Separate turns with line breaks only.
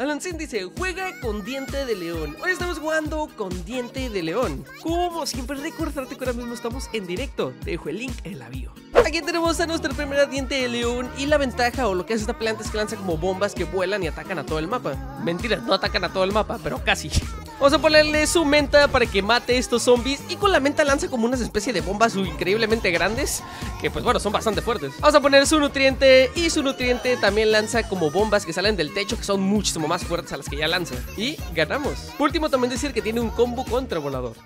Alancín dice, juega con diente de león. Hoy estamos jugando con diente de león. Como siempre, recordarte que ahora mismo estamos en directo. Te dejo el link en la bio. Aquí tenemos a nuestra primera diente de león y la ventaja o lo que hace esta planta es que lanza como bombas que vuelan y atacan a todo el mapa. Mentira, no atacan a todo el mapa, pero casi. Vamos a ponerle su menta para que mate estos zombies y con la menta lanza como una especie de bombas increíblemente grandes que pues bueno, son bastante fuertes. Vamos a poner su nutriente y su nutriente también lanza como bombas que salen del techo que son muchísimo más fuertes a las que ya lanza. Y ganamos. Por último también decir que tiene un combo contra volador.